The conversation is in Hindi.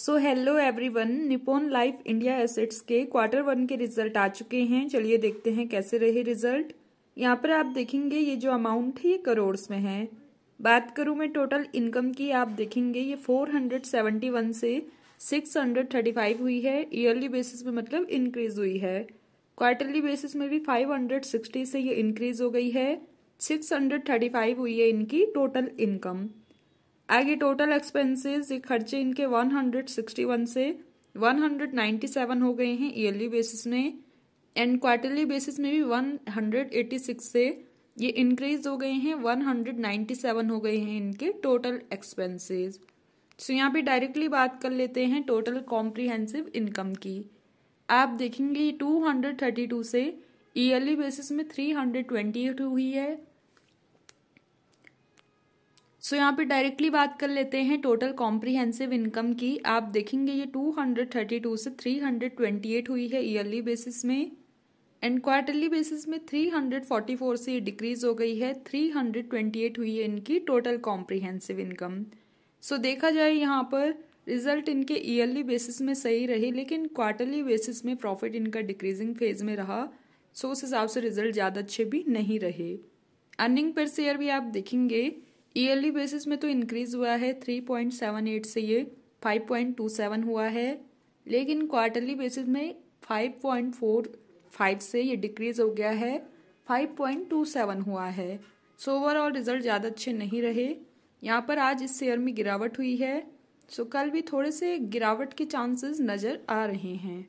So hello everyone Nippon life India assets के क्वार्टर वन के रिज़ल्ट आ चुके हैं। चलिए देखते हैं कैसे रहे रिज़ल्ट यहाँ पर आप देखेंगे ये जो अमाउंट है, ये करोड़्स में है। बात करूँ मैं टोटल इनकम की, आप देखेंगे ये 471 से 635 हुई है। ईयरली बेसिस में मतलब इंक्रीज हुई है। क्वार्टरली बेसिस में भी 560 से ये इंक्रीज हो गई है। 635 हुई है इनकी टोटल इनकम आगे टोटल एक्सपेंसेस ये खर्चे इनके 161 से 197 हो गए हैं ईयरली बेसिस में। एंड क्वार्टरली बेसिस में भी 186 से ये इंक्रीज हो गए हैं 197 हो गए हैं इनके टोटल एक्सपेंसेस सो यहाँ पे डायरेक्टली बात कर लेते हैं टोटल कॉम्प्रिहेंसिव इनकम की। आप देखेंगे 232 से ईयरली बेसिस में 328 हुई है। सो यहाँ पे डायरेक्टली बात कर लेते हैं टोटल कॉम्प्रिहेंसिव इनकम की। आप देखेंगे ये 232 से 328 हुई है ईयरली बेसिस में एंड क्वार्टरली बेसिस में 344 से ये डिक्रीज हो गई है। 328 हुई है इनकी टोटल कॉम्प्रिहेंसिव इनकम सो देखा जाए यहाँ पर रिज़ल्ट इनके ईयरली बेसिस में सही रहे लेकिन क्वार्टरली बेसिस में प्रॉफिट इनका डिक्रीजिंग फ़ेज़ में रहा। सो so, उस हिसाब से रिज़ल्ट ज़्यादा अच्छे भी नहीं रहे। अर्निंग पर शेयर भी आप देखेंगे ईयरली बेसिस में तो इंक्रीज हुआ है थ्री पॉइंट सेवन एट से ये फाइव पॉइंट टू सेवन हुआ है, लेकिन क्वार्टरली बेसिस में फाइव पॉइंट फोर फाइव से ये डिक्रीज हो गया है फाइव पॉइंट टू सेवन हुआ है। सो ओवरऑल रिज़ल्ट ज़्यादा अच्छे नहीं रहे। यहाँ पर आज इस शेयर में गिरावट हुई है। सो कल भी थोड़े से गिरावट के चांसेस नज़र आ रहे हैं।